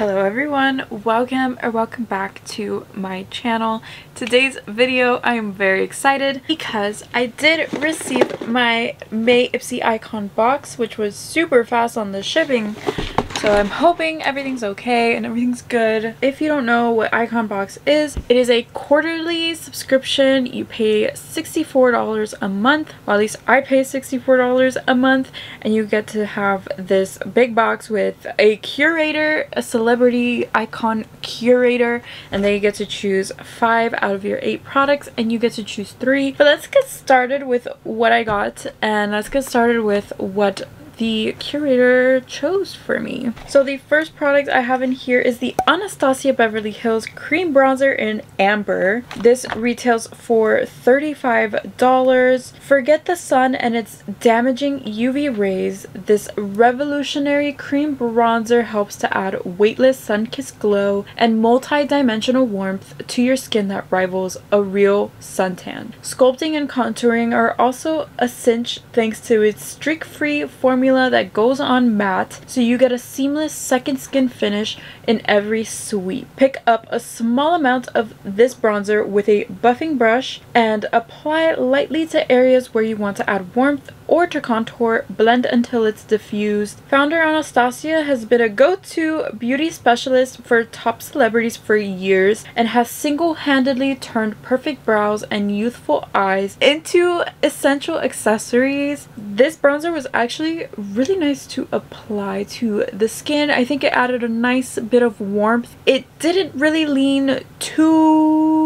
Hello everyone, welcome or welcome back to my channel. Today's video I am very excited because I did receive my May Ipsy Icon box which was super fast on the shipping so I'm hoping everything's okay and everything's good. If you don't know what Icon Box is, it is a quarterly subscription. You pay $64 a month, or at least I pay $64 a month, and you get to have this big box with a curator, a celebrity icon curator, and then you get to choose five out of your eight products, and you get to choose three. But let's get started with what I got, and let's get started with what the curator chose for me. So the first product I have in here is the Anastasia Beverly Hills Cream Bronzer in Amber. This retails for $35. Forget the sun and its damaging UV rays. This revolutionary cream bronzer helps to add weightless sun-kissed glow and multi-dimensional warmth to your skin that rivals a real suntan. Sculpting and contouring are also a cinch thanks to its streak-free formula formula that goes on matte so you get a seamless second skin finish in every sweep. Pick up a small amount of this bronzer with a buffing brush and apply it lightly to areas where you want to add warmth or to contour, blend until it's diffused. Founder Anastasia has been a go-to beauty specialist for top celebrities for years and has single-handedly turned perfect brows and youthful eyes into essential accessories. This bronzer was actually really nice to apply to the skin. I think it added a nice bit of warmth. It didn't really lean too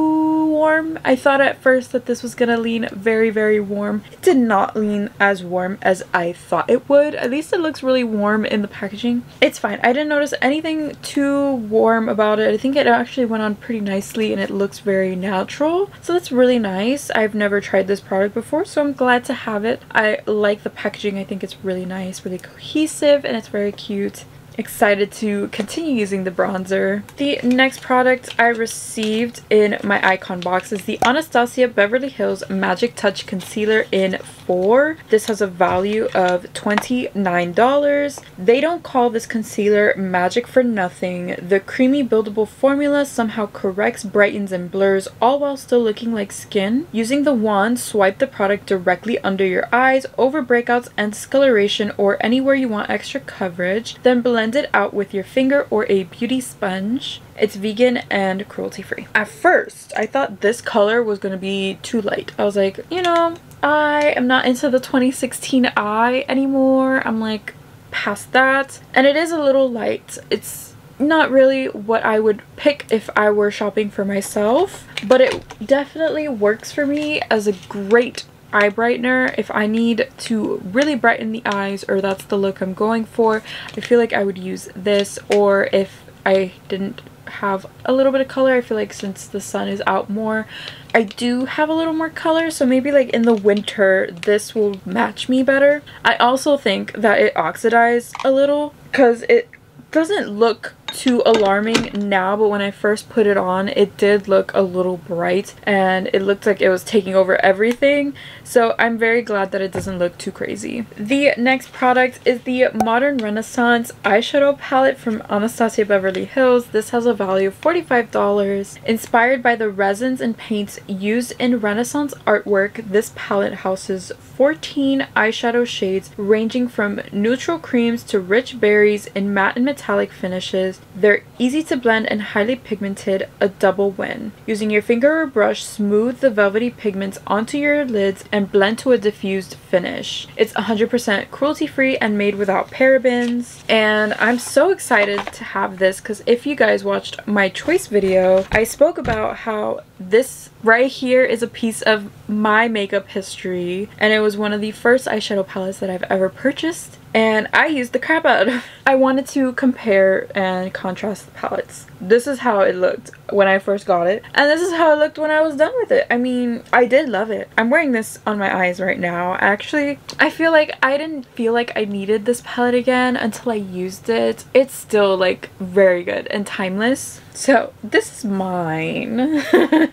warm. I thought at first that this was gonna lean very, very warm. It did not lean as warm as I thought it would. At least it looks really warm in the packaging. It's fine. I didn't notice anything too warm about it. I think it actually went on pretty nicely and it looks very natural. So that's really nice. I've never tried this product before, so I'm glad to have it. I like the packaging. I think it's really nice, really cohesive, and it's very cute excited to continue using the bronzer. The next product I received in my icon box is the Anastasia Beverly Hills Magic Touch Concealer in 4. This has a value of $29. They don't call this concealer magic for nothing. The creamy buildable formula somehow corrects, brightens, and blurs all while still looking like skin. Using the wand, swipe the product directly under your eyes, over breakouts and discoloration or anywhere you want extra coverage. Then blend blend it out with your finger or a beauty sponge. It's vegan and cruelty free. At first, I thought this color was going to be too light. I was like, you know, I am not into the 2016 eye anymore. I'm like past that. And it is a little light. It's not really what I would pick if I were shopping for myself, but it definitely works for me as a great eye brightener if I need to really brighten the eyes or that's the look I'm going for. I feel like I would use this or if I didn't have a little bit of color I feel like since the sun is out more I do have a little more color so maybe like in the winter this will match me better. I also think that it oxidized a little because it doesn't look too alarming now but when I first put it on it did look a little bright and it looked like it was taking over everything so I'm very glad that it doesn't look too crazy. The next product is the Modern Renaissance eyeshadow palette from Anastasia Beverly Hills. This has a value of $45. Inspired by the resins and paints used in Renaissance artwork, this palette houses 14 eyeshadow shades ranging from neutral creams to rich berries in matte and metallic finishes. They're easy to blend and highly pigmented, a double win. Using your finger or brush, smooth the velvety pigments onto your lids and blend to a diffused finish. It's 100% cruelty free and made without parabens. And I'm so excited to have this because if you guys watched my choice video, I spoke about how this right here is a piece of my makeup history and it was one of the first eyeshadow palettes that I've ever purchased and I used the crap out of I wanted to compare and contrast the palettes. This is how it looked when I first got it and this is how it looked when I was done with it. I mean, I did love it. I'm wearing this on my eyes right now. Actually, I feel like I didn't feel like I needed this palette again until I used it. It's still like very good and timeless. So this is mine.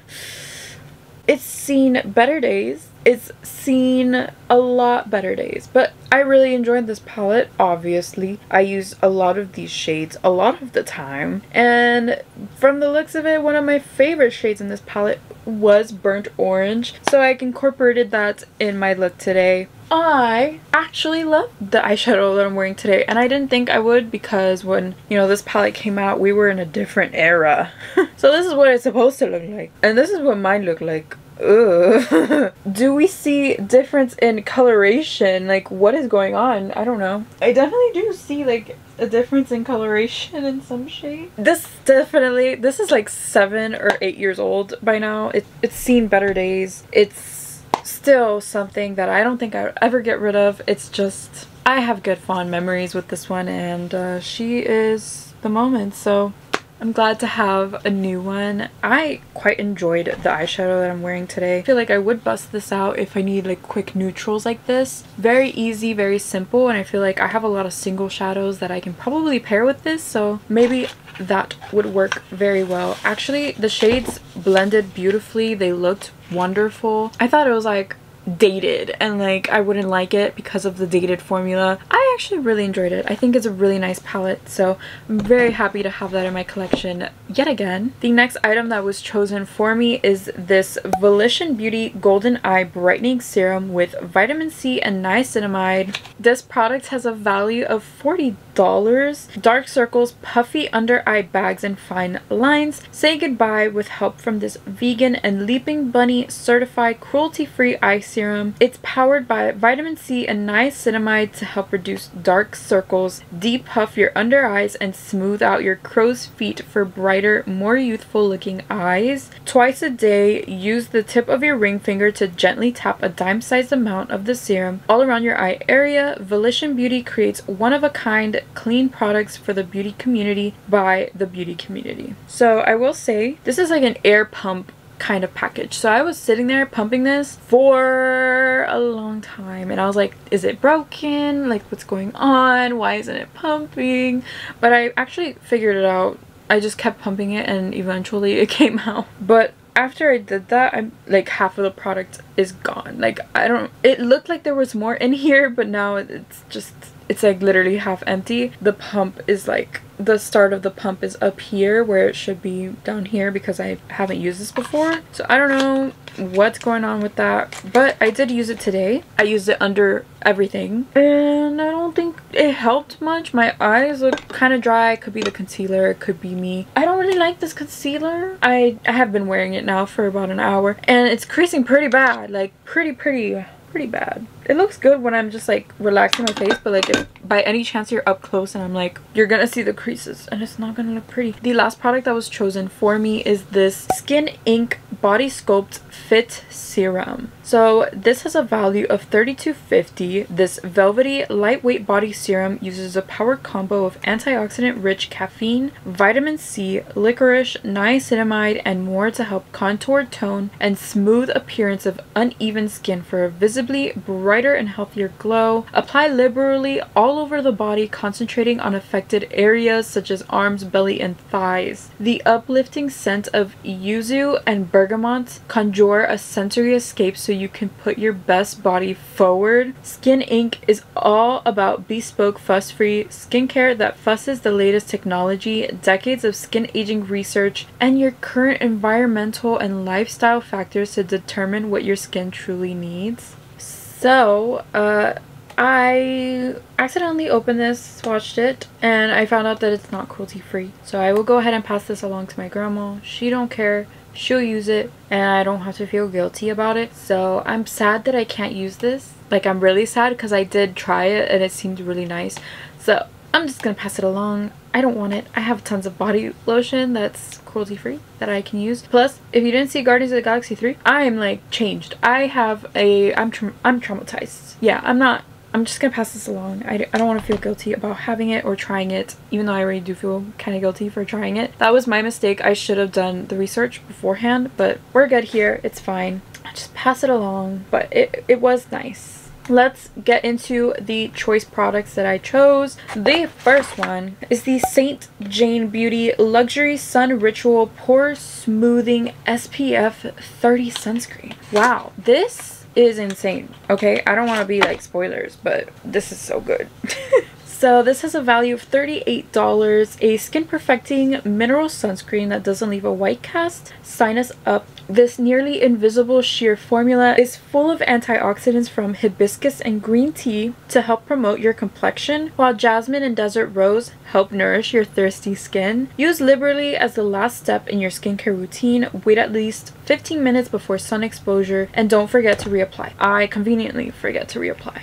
it's seen better days it's seen a lot better days. But I really enjoyed this palette, obviously. I use a lot of these shades a lot of the time. And from the looks of it, one of my favorite shades in this palette was burnt orange. So I incorporated that in my look today. I actually love the eyeshadow that I'm wearing today and I didn't think I would because when you know this palette came out we were in a different era so this is what it's supposed to look like and this is what mine looked like Ugh. do we see difference in coloration like what is going on I don't know I definitely do see like a difference in coloration in some shade this definitely this is like seven or eight years old by now it, it's seen better days it's still something that I don't think I would ever get rid of. It's just, I have good fond memories with this one and uh, she is the moment. So I'm glad to have a new one. I quite enjoyed the eyeshadow that I'm wearing today. I feel like I would bust this out if I need like quick neutrals like this. Very easy, very simple, and I feel like I have a lot of single shadows that I can probably pair with this, so maybe that would work very well. Actually, the shades blended beautifully. They looked wonderful. I thought it was like dated and like I wouldn't like it because of the dated formula. I actually really enjoyed it. I think it's a really nice palette so I'm very happy to have that in my collection yet again. The next item that was chosen for me is this Volition Beauty Golden Eye Brightening Serum with vitamin C and niacinamide. This product has a value of 40 dollars dark circles puffy under eye bags and fine lines say goodbye with help from this vegan and leaping bunny certified cruelty-free eye serum it's powered by vitamin c and niacinamide to help reduce dark circles depuff your under eyes and smooth out your crow's feet for brighter more youthful looking eyes twice a day use the tip of your ring finger to gently tap a dime-sized amount of the serum all around your eye area volition beauty creates one of a kind clean products for the beauty community by the beauty community. So I will say this is like an air pump kind of package. So I was sitting there pumping this for a long time and I was like, is it broken? Like what's going on? Why isn't it pumping? But I actually figured it out. I just kept pumping it and eventually it came out. But after I did that, I'm like half of the product is gone. Like I don't, it looked like there was more in here, but now it's just it's like literally half empty. The pump is like the start of the pump is up here where it should be down here because I haven't used this before. So I don't know what's going on with that but I did use it today. I used it under everything and I don't think it helped much. My eyes look kind of dry. It could be the concealer. It could be me. I don't really like this concealer. I, I have been wearing it now for about an hour and it's creasing pretty bad like pretty pretty pretty bad. It looks good when I'm just like relaxing my face, but like if by any chance you're up close and I'm like, you're gonna see the creases and it's not gonna look pretty. The last product that was chosen for me is this Skin Inc. Body Sculpt Fit Serum. So this has a value of $32.50. This velvety lightweight body serum uses a power combo of antioxidant rich caffeine, vitamin C, licorice, niacinamide, and more to help contour, tone, and smooth appearance of uneven skin for a visibly brighter and healthier glow. Apply liberally all over the body, concentrating on affected areas such as arms, belly, and thighs. The uplifting scent of yuzu and bergamot conjure a sensory escape so you can put your best body forward. Skin Inc. is all about bespoke fuss-free skincare that fusses the latest technology, decades of skin aging research, and your current environmental and lifestyle factors to determine what your skin truly needs. So, uh, I accidentally opened this, swatched it, and I found out that it's not cruelty free. So I will go ahead and pass this along to my grandma. She don't care she'll use it and I don't have to feel guilty about it. So I'm sad that I can't use this. Like I'm really sad because I did try it and it seemed really nice. So I'm just gonna pass it along. I don't want it. I have tons of body lotion that's cruelty free that I can use. Plus, if you didn't see Guardians of the Galaxy 3, I am like changed. I have a I'm tra I'm traumatized. Yeah, I'm not I'm just gonna pass this along. I, I don't want to feel guilty about having it or trying it, even though I already do feel kind of guilty for trying it. That was my mistake. I should have done the research beforehand, but we're good here. It's fine. I just pass it along, but it, it was nice. Let's get into the choice products that I chose. The first one is the St. Jane Beauty Luxury Sun Ritual Pore Smoothing SPF 30 Sunscreen. Wow, this is insane. Okay, I don't want to be like spoilers, but this is so good. So this has a value of $38, a skin perfecting mineral sunscreen that doesn't leave a white cast. Sign us up. This nearly invisible sheer formula is full of antioxidants from hibiscus and green tea to help promote your complexion, while jasmine and desert rose help nourish your thirsty skin. Use liberally as the last step in your skincare routine. Wait at least 15 minutes before sun exposure and don't forget to reapply. I conveniently forget to reapply.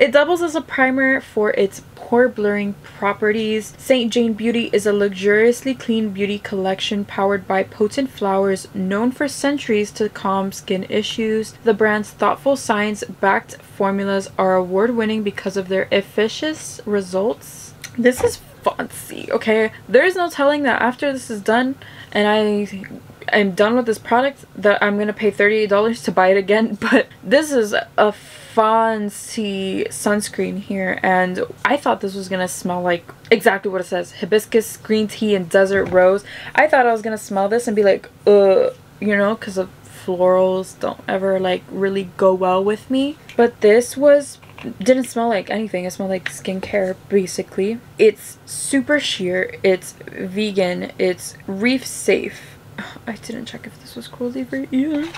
It doubles as a primer for its pore blurring properties. St. Jane Beauty is a luxuriously clean beauty collection powered by potent flowers known for centuries to calm skin issues. The brand's thoughtful science-backed formulas are award-winning because of their efficacious results. This is fancy, okay? There is no telling that after this is done and I I'm done with this product that I'm gonna pay $38 to buy it again but this is a fancy sunscreen here and I thought this was gonna smell like exactly what it says hibiscus green tea and desert rose. I thought I was gonna smell this and be like uh you know because of florals don't ever like really go well with me. But this was didn't smell like anything. It smelled like skincare basically. It's super sheer. It's vegan. It's reef safe I didn't check if this was cruelty free. Yeah.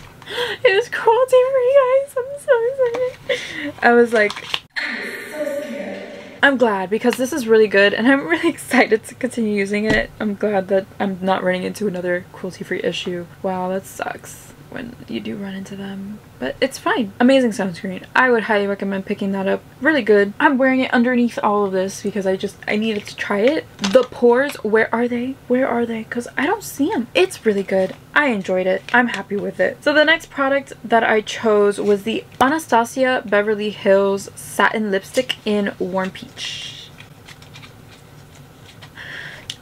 It was cruelty free guys. I'm so excited I was like I'm glad because this is really good and I'm really excited to continue using it. I'm glad that I'm not running into another cruelty free issue. Wow that sucks when you do run into them. But it's fine. Amazing sunscreen. I would highly recommend picking that up. Really good. I'm wearing it underneath all of this because I just, I needed to try it. The pores, where are they? Where are they? Because I don't see them. It's really good. I enjoyed it. I'm happy with it. So the next product that I chose was the Anastasia Beverly Hills Satin Lipstick in Warm Peach.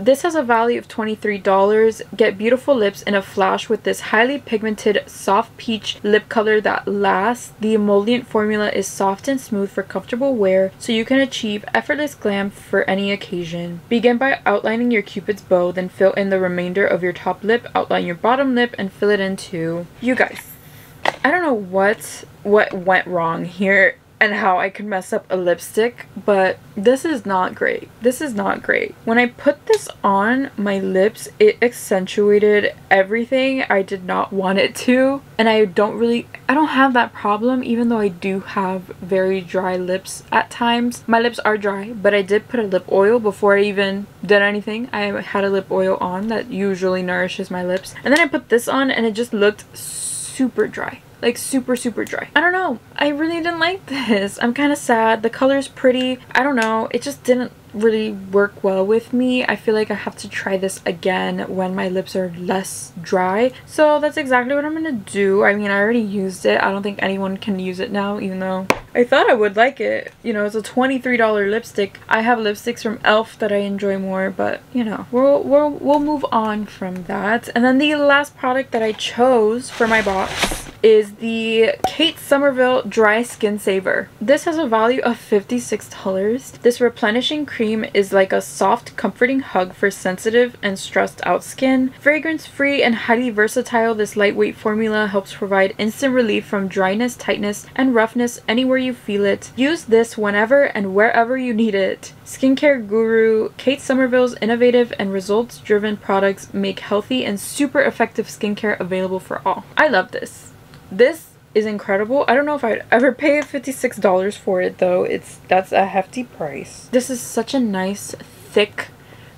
This has a value of $23. Get beautiful lips in a flash with this highly pigmented soft peach lip color that lasts. The emollient formula is soft and smooth for comfortable wear so you can achieve effortless glam for any occasion. Begin by outlining your cupid's bow, then fill in the remainder of your top lip, outline your bottom lip, and fill it in too. You guys, I don't know what what went wrong here and how I could mess up a lipstick, but this is not great. This is not great. When I put this on my lips, it accentuated everything I did not want it to. And I don't really, I don't have that problem even though I do have very dry lips at times. My lips are dry, but I did put a lip oil before I even did anything. I had a lip oil on that usually nourishes my lips. And then I put this on and it just looked super dry like super super dry. I don't know. I really didn't like this. I'm kind of sad. The color's pretty. I don't know. It just didn't really work well with me. I feel like i have to try this again when my lips are less dry. So that's exactly what i'm gonna do. I mean i already used it. I don't think anyone can use it now even though i thought i would like it. You know it's a 23 dollar lipstick. I have lipsticks from elf that i enjoy more but you know we'll, we'll we'll move on from that. And then the last product that i chose for my box is the Kate Somerville Dry Skin Saver. This has a value of $56. This replenishing cream is like a soft, comforting hug for sensitive and stressed out skin. Fragrance-free and highly versatile, this lightweight formula helps provide instant relief from dryness, tightness, and roughness anywhere you feel it. Use this whenever and wherever you need it. Skincare guru Kate Somerville's innovative and results-driven products make healthy and super effective skincare available for all. I love this. This is incredible. I don't know if I'd ever pay $56 for it though. It's That's a hefty price. This is such a nice, thick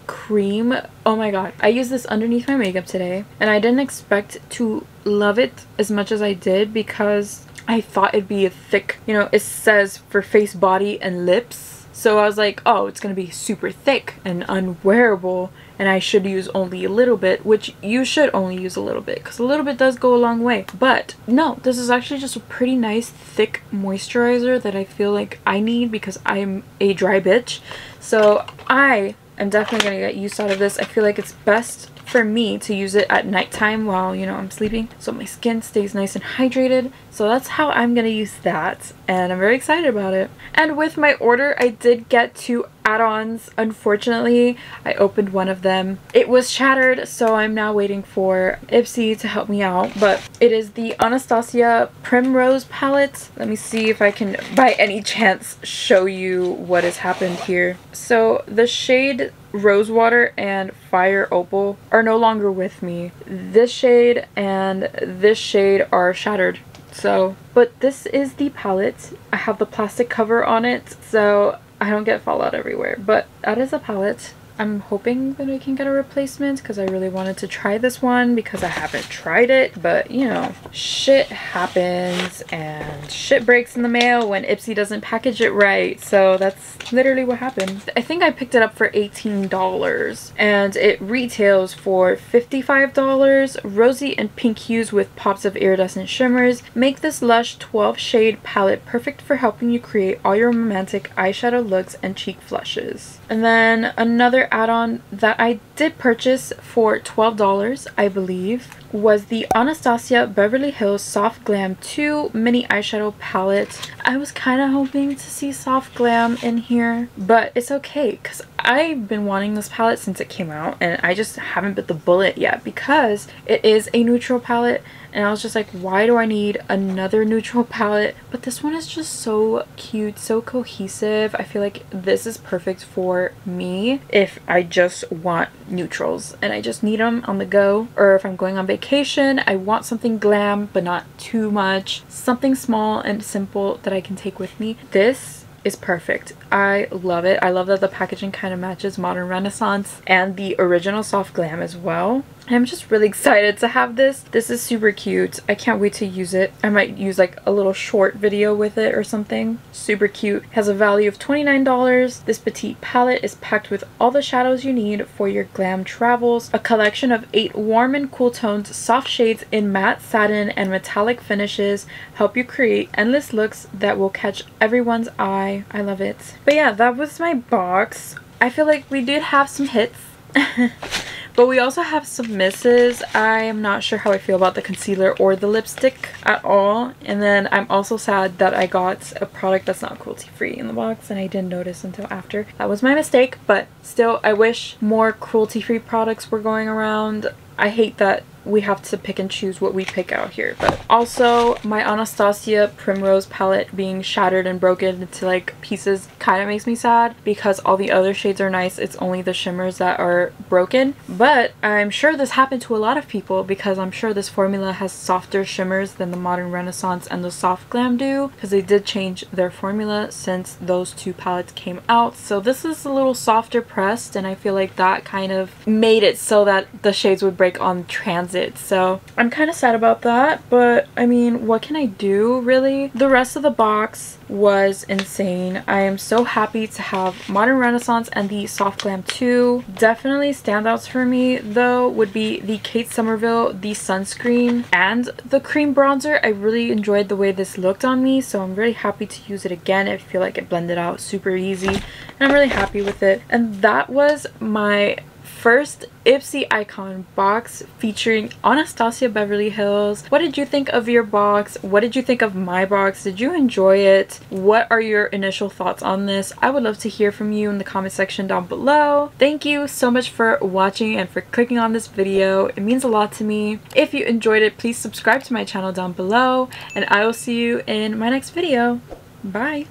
cream. Oh my god. I used this underneath my makeup today and I didn't expect to love it as much as I did because I thought it'd be a thick, you know, it says for face, body, and lips. So I was like, oh, it's going to be super thick and unwearable and I should use only a little bit, which you should only use a little bit because a little bit does go a long way. But no, this is actually just a pretty nice thick moisturizer that I feel like I need because I'm a dry bitch. So I am definitely going to get use out of this. I feel like it's best for me to use it at nighttime while, you know, I'm sleeping. So my skin stays nice and hydrated. So that's how I'm going to use that. And I'm very excited about it. And with my order, I did get two add-ons. Unfortunately, I opened one of them. It was shattered, so I'm now waiting for Ipsy to help me out. But it is the Anastasia Primrose palette. Let me see if I can, by any chance, show you what has happened here. So the shade Rosewater and Fire Opal are no longer with me. This shade and this shade are shattered. So, but this is the palette. I have the plastic cover on it, so I don't get fallout everywhere. But that is a palette. I'm hoping that I can get a replacement because I really wanted to try this one because I haven't tried it. But, you know, shit happens and shit breaks in the mail when Ipsy doesn't package it right. So that's literally what happened. I think I picked it up for $18 and it retails for $55. Rosy and pink hues with pops of iridescent shimmers make this lush 12 shade palette perfect for helping you create all your romantic eyeshadow looks and cheek flushes. And then another add-on that I did purchase for $12, I believe, was the Anastasia Beverly Hills Soft Glam 2 Mini Eyeshadow Palette. I was kind of hoping to see Soft Glam in here, but it's okay because I've been wanting this palette since it came out and I just haven't bit the bullet yet because it is a neutral palette and I was just like why do I need another neutral palette but this one is just so cute so cohesive I feel like this is perfect for me if I just want neutrals and I just need them on the go or if I'm going on vacation I want something glam but not too much something small and simple that I can take with me this is perfect. I love it. I love that the packaging kind of matches Modern Renaissance and the original Soft Glam as well. I'm just really excited to have this. This is super cute. I can't wait to use it. I might use like a little short video with it or something. Super cute. Has a value of $29. This petite palette is packed with all the shadows you need for your glam travels. A collection of eight warm and cool tones, soft shades in matte satin and metallic finishes help you create endless looks that will catch everyone's eye. I love it. But yeah, that was my box. I feel like we did have some hits. But we also have some misses. I am not sure how I feel about the concealer or the lipstick at all. And then I'm also sad that I got a product that's not cruelty free in the box and I didn't notice until after. That was my mistake, but still I wish more cruelty free products were going around. I hate that we have to pick and choose what we pick out here. But also my Anastasia Primrose palette being shattered and broken into like pieces kind of makes me sad because all the other shades are nice. It's only the shimmers that are broken. But I'm sure this happened to a lot of people because I'm sure this formula has softer shimmers than the Modern Renaissance and the Soft Glam do because they did change their formula since those two palettes came out. So this is a little softer pressed and I feel like that kind of made it so that the shades would break on trans it. So I'm kind of sad about that, but I mean, what can I do really? The rest of the box was insane. I am so happy to have Modern Renaissance and the Soft Glam 2. Definitely standouts for me though would be the Kate Somerville, the sunscreen, and the cream bronzer. I really enjoyed the way this looked on me, so I'm really happy to use it again. I feel like it blended out super easy, and I'm really happy with it. And that was my first Ipsy Icon box featuring Anastasia Beverly Hills. What did you think of your box? What did you think of my box? Did you enjoy it? What are your initial thoughts on this? I would love to hear from you in the comment section down below. Thank you so much for watching and for clicking on this video. It means a lot to me. If you enjoyed it, please subscribe to my channel down below and I will see you in my next video. Bye!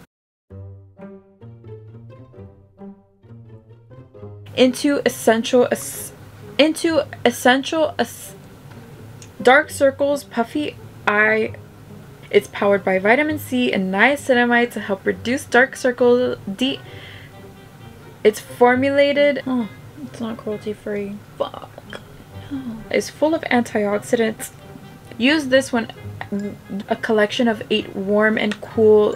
Into essential into essential dark circles puffy eye. It's powered by vitamin c and niacinamide to help reduce dark circles d it's formulated. Oh it's not cruelty free fuck. Oh. it's full of antioxidants. Use this one a collection of eight warm and cool